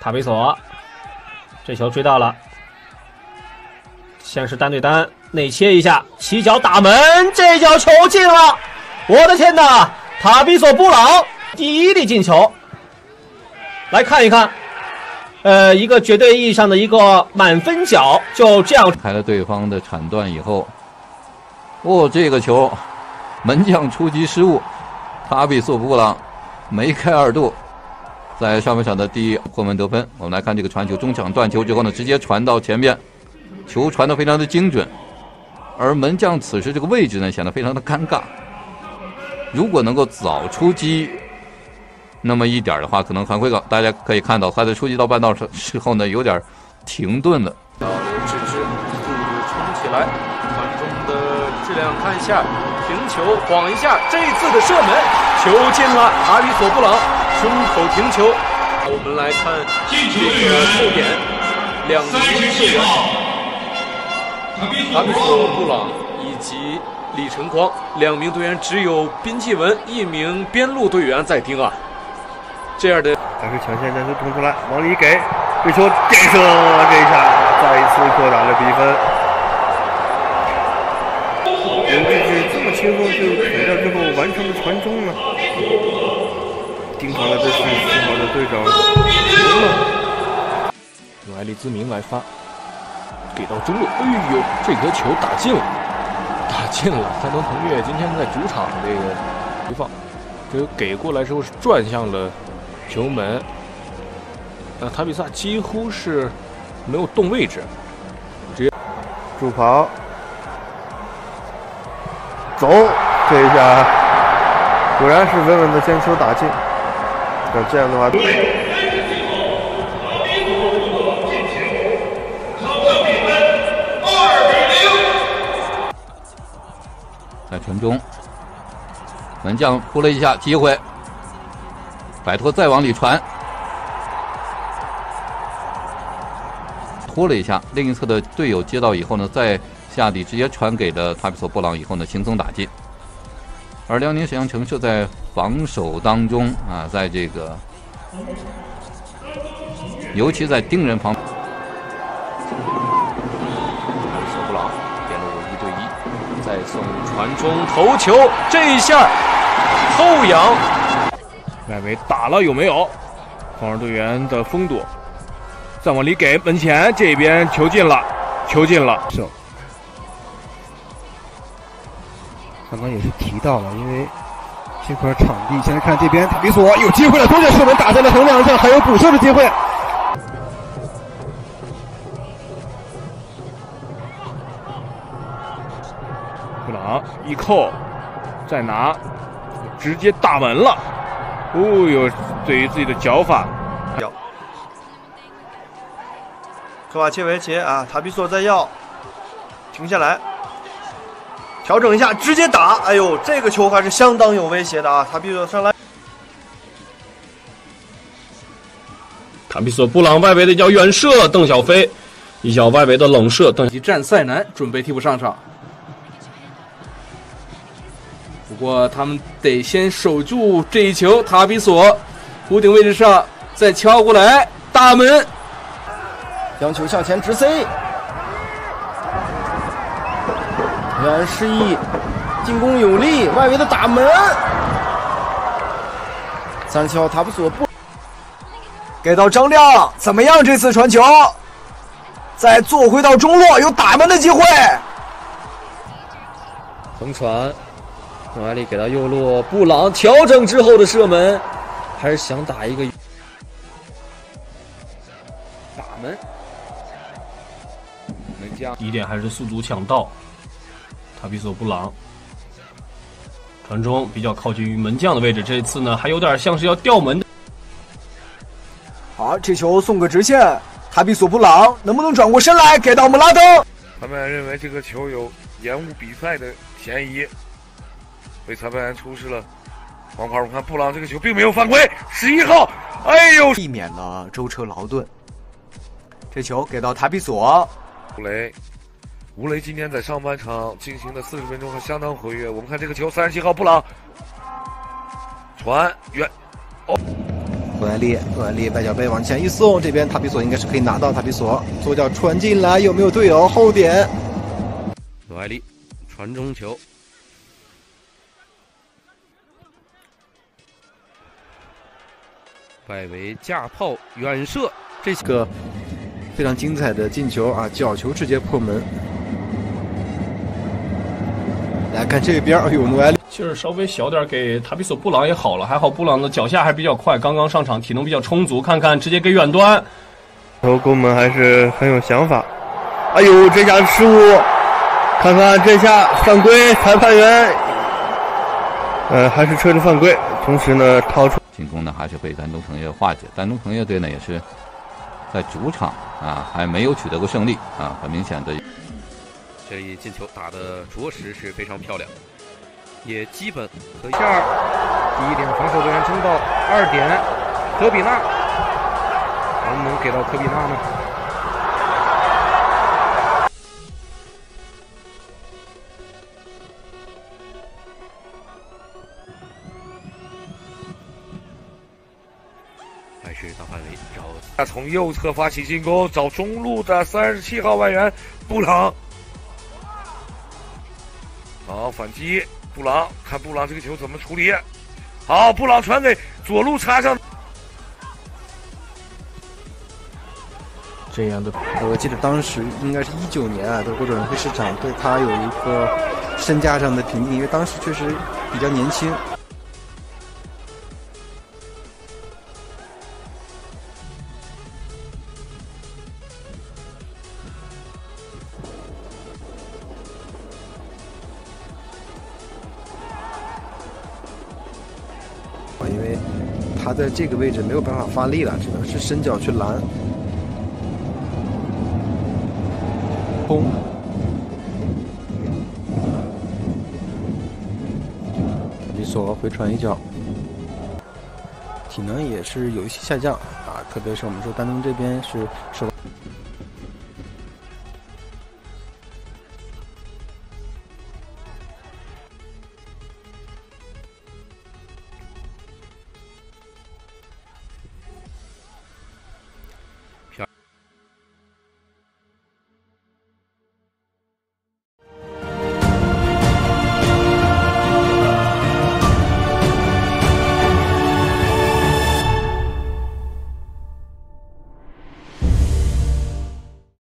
塔比索，这球追到了，先是单对单内切一下，起脚打门，这脚球进了！我的天哪！塔比索布朗第一粒进球，来看一看，呃，一个绝对意义上的一个满分角，就这样开了对方的铲断以后，哦，这个球门将出击失误，塔比索布朗梅开二度。在上半场的第一破门得分，我们来看这个传球，中场断球之后呢，直接传到前面，球传的非常的精准，而门将此时这个位置呢显得非常的尴尬。如果能够早出击那么一点的话，可能还会高。大家可以看到，他在出击到半道时时候呢，有点停顿了。刘志之速度冲起来，传中的质量看一下，停球晃一下，这次的射门球进了，阿里索布朗。胸口停球，我们来看这个后点，两名队员，塔比索布朗以及李晨光两名队员只有宾继文一名边路队员在盯啊。这样的，但是抢先战术捅出来，往里给，这球电射，这一下再一次扩大了比分。刘志志这么轻松就推掉之后完成了传中呢。盯上了这是四号的队长，用艾利兹明来发，给到中路，哎呦，这颗球打进了，打进了！山东腾越今天在主场这个回放，这个给过来之后是转向了。球门，呃，塔比萨几乎是没有动位置，直接助跑，走，这一下果然是稳稳的将球打进。那这样的话，在传中，门将扑了一下，机会，摆脱再往里传，拖了一下，另一侧的队友接到以后呢，再下底直接传给了塔比索布朗，以后呢轻松打进。而辽宁沈阳城就在防守当中啊，在这个，尤其在盯人方，索布朗边路一对一，再送传中头球，这一下后仰，外围打了有没有？防守队员的封堵，再往里给门前这边球进了，球进了。刚刚也是提到了，因为这块场地，现在看这边塔比索有机会了，多脚射门打在了横梁上，还有补射的机会。布朗一扣，再拿，直接打门了。哦呦，对于自己的脚法，要科瓦切维奇啊，塔比索在要，停下来。调整一下，直接打！哎呦，这个球还是相当有威胁的啊！塔比索上来，塔比索布朗外围的一脚远射，邓小飞一脚外围的冷射，邓以及战塞南准备替补上场。不过他们得先守住这一球，塔比索弧顶位置上再敲过来，大门将球向前直塞。远示意，进攻有力，外围的打门。三十七号塔布索不给到张亮，怎么样？这次传球，再做回到中路，有打门的机会。横传，诺埃利给到右路，布朗调整之后的射门，还是想打一个打门。门将第一点还是速度抢到。塔比索布朗传中比较靠近于门将的位置，这一次呢还有点像是要吊门。好，这球送个直线，塔比索布朗能不能转过身来给到姆拉登？裁判认为这个球有延误比赛的嫌疑，被裁判员出示了黄牌。我看布朗这个球并没有犯规，十一号，哎呦，避免了舟车劳顿。这球给到塔比索，布雷。吴雷今天在上半场进行的四十分钟还相当活跃。我们看这个球，三十七号布朗传远，哦，诺埃利，诺埃利外脚背往前一送，这边塔比索应该是可以拿到。塔比索左脚传进来，有没有队友后点？诺埃利传中球，外围架炮远射，这个非常精彩的进球啊，角球直接破门。来看这边，哎呦，诺埃利劲儿稍微小点，给塔比索布朗也好了，还好布朗的脚下还比较快，刚刚上场，体能比较充足。看看直接给远端，球攻门还是很有想法。哎呦，这下失误，看看这下犯规，裁判员，呃，还是吹了犯规，同时呢掏出。进攻呢还是被丹东诚业化解。丹东诚业队呢也是在主场啊还没有取得过胜利啊，很明显的。这一进球打得着实是非常漂亮，也基本可以。下第一点防守队员争到二点，科比纳能不能给到科比纳呢？还是大范围找他从右侧发起进攻，找中路的三十七号外援布朗。好反击，布朗看布朗这个球怎么处理。好，布朗传给左路插上。这样的，我记得当时应该是一九年啊，德国转会市场对他有一个身价上的评定，因为当时确实比较年轻。为他在这个位置没有办法发力了，只能是伸脚去拦。轰！李索回传一脚，体能也是有一些下降啊，特别是我们说丹东这边是。